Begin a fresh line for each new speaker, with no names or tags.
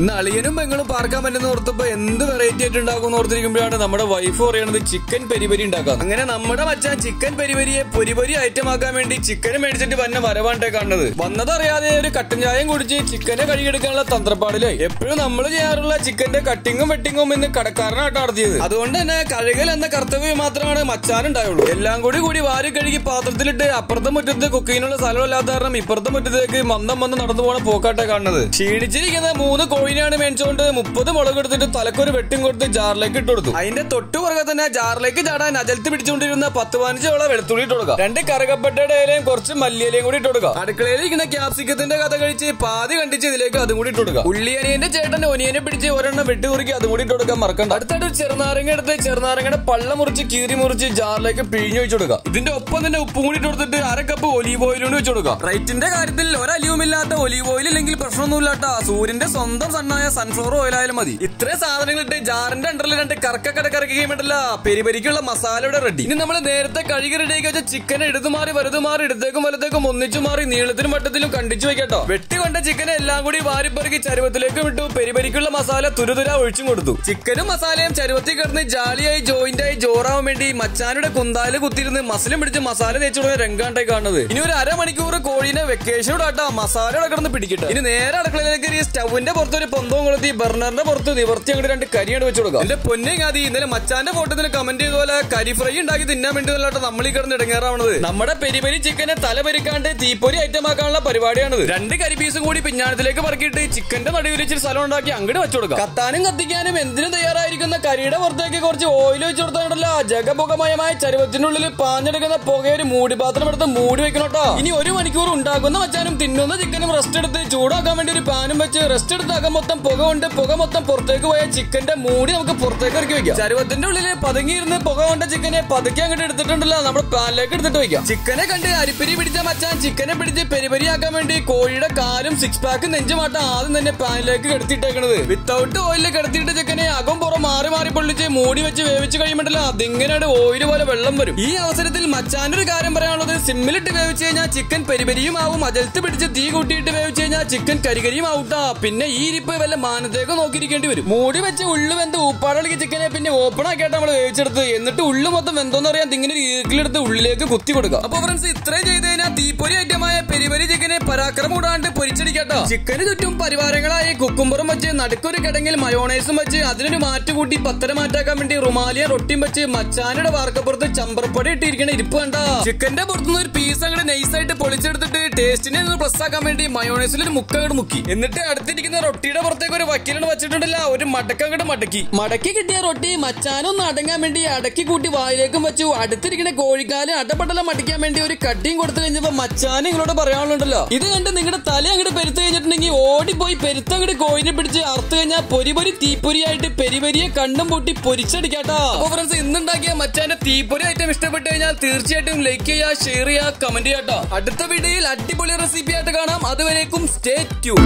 ഇന്ന് അളിയനും പെങ്ങളും പാർക്കാൻ പറ്റുന്ന ഓർത്തപ്പോ എന്ത് വെറൈറ്റി ആയിട്ട് ഉണ്ടാക്കും ഓർത്തിരിക്കുമ്പോഴാണ് നമ്മുടെ വൈഫ് പറയണത് ചിക്കൻ പെരിപരി ഉണ്ടാക്കാം അങ്ങനെ നമ്മുടെ മച്ചാൻ ചിക്കൻ പെരിപരിയെ പൊരിപരി ഐറ്റം ആക്കാൻ വേണ്ടി ചിക്കൻ മേടിച്ചിട്ട് വന്ന വരവാണ്ടേ കാണുന്നത്. വന്നതറിയാതെ ഒരു കട്ടൻ ചായം കുടിച്ച് ചിക്കനെ കഴുകിയെടുക്കാനുള്ള തന്ത്രപ്പാടിൽ എപ്പോഴും നമ്മൾ ചെയ്യാറുള്ള ചിക്കന്റെ കട്ടിങ്ങും വെട്ടിങ്ങും ഇന്ന് കടക്കാരനായിട്ട് നടത്തിയത്. അതുകൊണ്ട് തന്നെ കഴുകൽ എന്ന കർത്തവ്യം മാത്രമാണ് മച്ചാൻ മച്ചാനുണ്ടായുള്ളൂ എല്ലാം കൂടി കൂടി വാരി കഴുകി പാത്രത്തിലിട്ട് അപ്പുറത്തെ മുറ്റത്ത് കുക്കിങ്ങിനുള്ള സ്ഥലമില്ലാത്ത കാരണം ഇപ്പുറത്തെ മുറ്റത്തേക്ക് മന്ദം വന്ന് നടന്നു പോണ പോക്കാട്ടെ കാണുന്നത്. ക്ഷീണിച്ചിരിക്കുന്ന മൂന്ന് കോഴിനെയാണ് മേടിച്ചുകൊണ്ട് മുപ്പത് മുളക് എടുത്തിട്ട് തലക്കൊരു വെട്ടും കൊടുത്ത് ജാറിലേക്ക് ഇട്ട് കൊടുത്തു. അതിന്റെ തൊട്ടു പുറകെ തന്നെ ജാറിലേക്ക് ചാടാൻ അജലത്ത് പിടിച്ചുകൊണ്ടിരുന്ന പത്ത് പതിനഞ്ച് വെള്ളം വെളുത്തുള്ളി ഇട്ട് കൊടുക്കുക. രണ്ട് കറുകപ്പെട്ടയുടെ ഇലയും കുറച്ച് മല്ലിയിലയും കൂടി ഇട്ട് കൊടുക്കുക. അടുക്കളയിൽ ഇരിക്കുന്ന ക്യാപ്സിക്കത്തിന്റെ കഥ കഴിച്ച് പാതി കണ്ടിച്ച് ഇതിലേക്ക് അതും കൂടി ഇട്ട് കൊടുക്കുക. ഉള്ളിയനിയന്റെ ചേട്ടൻ ഒനിയനെ പിടിച്ച് ഒരെണ്ണം വെട്ടി കുറുക്കി അതും കൂടി ഇട്ട് കൊടുക്കാൻ മറക്കണ്ട. അടുത്തായിട്ട് ഒരു ചെറുനാരങ്ങ എടുത്ത് ചെറുനാരങ്ങയുടെ പള്ള മുറിച്ച് കീറി മുറിച്ച് ജാറിലേക്ക് പിഴിഞ്ഞു വെച്ച് കൊടുക്കുക. ഇതിന്റെ ഒപ്പം തന്നെ ഉപ്പും കൂടി ഇട്ട് കൊടുത്തിട്ട് അര കപ്പ് ഒലീവ് ഓയിൽ കൊണ്ട് വെച്ച് കൊടുക്കുക. റൈറ്റിന്റെ കാര്യത്തിൽ ഒരലിയുമില്ലാത്ത ഒലീവ് ഓയിൽ ഇല്ലെങ്കിൽ പ്രശ്നമൊന്നുമില്ലാട്ടാ. സൂര്യന്റെ സ്വന്തം സണ്ണായ സൺഫ്ലവർ ഓയിൽ ആയാലും മതി. ഇത്രയും സാധനങ്ങൾ ഇട്ട് ജാറിന്റെ അണ്ടറിൽ രണ്ട് കറക്കക്കട കറക്കുകയും വേണ്ടല്ല പെരിപരിക്കുള്ള മസാലയുടെ റെഡി ഇനി നമ്മൾ നേരത്തെ കഴുകി റെഡിയാക്കി വെച്ച ചിക്കൻ എടുത്തു മാറി വലുതു മാറി ഇടത്തേക്കും വലത്തേക്കും ഒന്നിച്ചു മാറി നീളത്തിലും വട്ടത്തിലും കണ്ടിച്ചു വെക്കട്ടോ. വെട്ടി കൊണ്ട ചിക്കൻ എല്ലാം കൂടി വാരിപ്പെറുക്കി ചരുവത്തിലേക്ക് ഇട്ടു പെരിപരിക്കുള്ള മസാല തുരുതുര ഒഴിച്ചും കൊടുത്തു. ചിക്കനും മസാലയും ചരുവത്തിൽ കിടന്ന് ജാലിയായി ജോയിന്റായി ജോറാവാൻ വേണ്ടി മച്ചാനുടെ കുന്താൽ കുത്തിയിരുന്ന് മസിലും പിടിച്ച് മസാല തേച്ചു കൊടുക്കുന്ന രംഗാണ്ടായി കാണുന്നത്. ഇനി ഒരു അരമണിക്കൂർ കോഴിനെ വെക്കേഷനോട് ആട്ടാ മസാല കിടന്ന് പിടിക്കട്ടെ. ഇനി നേരെ അടുക്കളയിലേക്ക് ഈ സ്റ്റൗവിന്റെ പുറത്ത് ഒരു പൊന്തവും കൊളുത്തി ബർണറിന്റെ പുറത്ത് നിവർത്തി അങ്ങോട്ട് രണ്ട് കരിയാണ് വെച്ചു കൊടുക്കുക എന്റെ പൊന്നെ കാതി ഇന്നലെ മച്ചാന്റെ ഫോട്ടോത്തിന് കമന്റ് ചെയ്ത പോലെ കരി ഫ്രൈ ഉണ്ടാക്കി തിന്നാൻ വേണ്ടി അല്ലാട്ടോ നമ്മൾ ഈ കിടന്ന് ഇടങ്ങേറാവണത്. നമ്മുടെ പെരിപരി ചിക്കനെ തല പരിക്കാണ്ട് തീപ്പൊരി ഐറ്റം ആക്കാനുള്ള പരിപാടിയാണിത്. രണ്ട് കരി പീസും കൂടി പിഞ്ഞാണത്തിലേക്ക് പറക്കിയിട്ട് ചിക്കന്റെ നടുവിൽ ഇച്ചിരി സ്ഥലം ഉണ്ടാക്കി അങ്ങോട്ട് വെച്ചു കൊടുക്കുക കത്താനും കത്തിക്കാനും എന്തിനും തയ്യാറായിരിക്കുന്ന കരിയുടെ പുറത്തേക്ക് കുറച്ച് ഓയിൽ വെച്ച് കൊടുത്താണ്ടല്ലോ ജഗപുകമയമായ ചരുവത്തിനുള്ളിൽ പാഞ്ഞെടുക്കുന്ന പുകയൊരു മൂടി പാത്രം എടുത്ത് മൂടി വെക്കണോട്ടോ ഇനി ഒരു മണിക്കൂർ ഉണ്ടാക്കുന്ന മച്ചാനും തിന്നുന്ന ചിക്കനും റെസ്റ്റ് എടുത്ത് ചൂടാക്കാൻ വേണ്ടി ഒരു പാനും വെച്ച് റെസ്റ്റ് എടുത്താക്കാൻ മൊത്തം പുക കൊണ്ട് പുക മൊത്തം പുറത്തേക്ക് പോയ ചിക്കന്റെ മൂടി നമുക്ക് പുറത്തേക്ക് ഇറക്കി വെക്കാം. ചരുവത്തിന്റെ ഉള്ളിൽ പതുങ്ങിയിരുന്ന് പുക കൊണ്ട ചിക്കനെ പതുക്കെ അങ്ങോട്ട് എടുത്തിട്ടുണ്ടല്ലോ നമ്മുടെ പാനിലേക്ക് എടുത്തിട്ട് വെക്കാം. ചിക്കനെ കണ്ട് അരിപ്പരി പിടിച്ച മച്ചാൻ ചിക്കനെ പിടിച്ച് പെരിപരിയാക്കാൻ വേണ്ടി കോഴിയുടെ കാലും സിക്സ് പാക്ക് നെഞ്ചുമാട്ടം ആദ്യം തന്നെ പാനിലേക്ക് കിടത്തിയിട്ടേക്കണത് വിത്തൗട്ട് ഓയിലിൽ കിടത്തിയിട്ട് ചിക്കനെ അകം പുറം മാറി മാറി പൊള്ളിച്ച് മൂടി വെച്ച് വേവിച്ച് കഴിയുമ്പോഴല്ലോ അതിങ്ങനെയാണ് ഓയിൽ പോലെ വെള്ളം വരും. ഈ അവസരത്തിൽ മച്ചാന്റെ ഒരു കാര്യം പറയാനുള്ളത് സിമ്മിലിട്ട് വേവിച്ച് കഴിഞ്ഞാൽ ചിക്കൻ പെരിപരിയും ആവും അജലത്ത് പിടിച്ച് തീ കൂട്ടിയിട്ട് വേവിച്ച് കഴിഞ്ഞാൽ ചിക്കൻ കരികരിയും ആവട്ടാ പിന്നെ ഈ ഇരിപ്പ് വല്ല മാനത്തേക്ക് നോക്കിയിരിക്കേണ്ടി വരും. മൂടി വെച്ച് ഉള്ളു വെന്ത് ഉപ്പാടളിക്ക് ചിക്കനെ പിന്നെ ഓപ്പൺ ആക്കിയിട്ട് നമ്മൾ വേവിച്ചെടുത്ത് എന്നിട്ട് ഉള്ളു മൊത്തം എന്തോന്ന് അറിയാൻ ഇങ്ങനെ ഒരു ഈർക്കിലെടുത്ത് ഉള്ളിലേക്ക് കുത്തി കൊടുക്കുക. അപ്പൊ ഫ്രണ്ട്സ് ഇത്രയും ചെയ്ത് കഴിഞ്ഞാൽ തീപ്പൊരി ഐറ്റമായ പെരിപരി ചിക്കനെ പരാക്രമം കൂടാണ്ട് പൊരിച്ചടിക്കട്ടോ. ചിക്കന് ചുറ്റും പരിവാരങ്ങളായി കുക്കുംബറും വെച്ച് നടുക്കൊരു കിടങ്ങിൽ മയോണൈസും വെച്ച് അതിനൊരു മാറ്റ് കൂട്ടി പത്തര മാറ്റാക്കാൻ വേണ്ടി റുമാലിയ റൊട്ടിയും വെച്ച് മച്ചാനയുടെ വാർക്കപ്പുറത്ത് ചമ്പർപ്പടി ഇട്ടിരിക്കണ ഇരിപ്പ് കണ്ട? ചിക്കന്റെ പുറത്തുനിന്ന് ഒരു പീസ് അങ്ങോട്ട് നൈസായിട്ട് പൊളിച്ചെടുത്തിട്ട് ടേസ്റ്റിനെ പ്ലസ് ആക്കാൻ വേണ്ടി മയോണൈസിൽ ഒരു മുക്ക. എന്നിട്ട് അടുത്തിരിക്കുന്ന റൊട്ടിയുടെ പുറത്തേക്ക് ഒരു വക്കീലിന് വെച്ചിട്ടുണ്ടല്ല. ഒരു മടക്ക അങ്ങോട്ട് മടക്കി. മടക്കി കിട്ടിയ റൊട്ടി മച്ചാനൊന്ന് അടങ്ങാൻ വേണ്ടി അടക്കി കൂട്ടി വായിലേക്കും വെച്ചു. അടുത്തിരിക്കുന്ന കോഴിക്കാൽ അടപടലം മടിക്കാൻ വേണ്ടി ഒരു കട്ടിയും കൊടുത്തു കഴിഞ്ഞപ്പോ മച്ചാൻ നിങ്ങളോട് പറയാനുണ്ടല്ലോ ഇത് കണ്ട് നിങ്ങളുടെ തല അങ്ങോട്ട് പെരുത്ത് കഴിഞ്ഞിട്ടുണ്ടെങ്കിൽ ഓടിപ്പോയി പെരുത്ത് അങ്ങോട്ട് കോഴിനെ പിടിച്ച് അറുത്ത് കഴിഞ്ഞാൽ പൊരിപൊരി പൊരി തീപ്പൊരിയായിട്ട് പെരിപരിയെ കണ്ണും പൊട്ടി പൊരിച്ചടിക്കാട്ടോ. അപ്പൊ ഫ്രണ്ട്സ് ഇന്നുണ്ടാക്കിയ മച്ചാന്റെ തീപ്പൊരി ഐറ്റം ഇഷ്ടപ്പെട്ടു കഴിഞ്ഞാൽ തീർച്ചയായിട്ടും ലൈക്ക് ചെയ്യുക ഷെയർ ചെയ്യുക കമന്റ് ചെയ്യാട്ടോ അടുത്ത വീഡിയോയിൽ അടിപൊളി റെസിപ്പി ആയിട്ട് കാണാം. അതുവരേക്കും സ്റ്റേ ട്യൂൺ